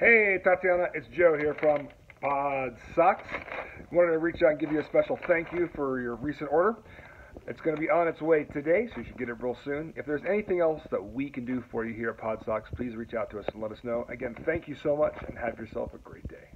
Hey, Tatiana, it's Joe here from Pod Socks. Wanted to reach out and give you a special thank you for your recent order. It's going to be on its way today, so you should get it real soon. If there's anything else that we can do for you here at PODsox, please reach out to us and let us know. Again, thank you so much and have yourself a great day.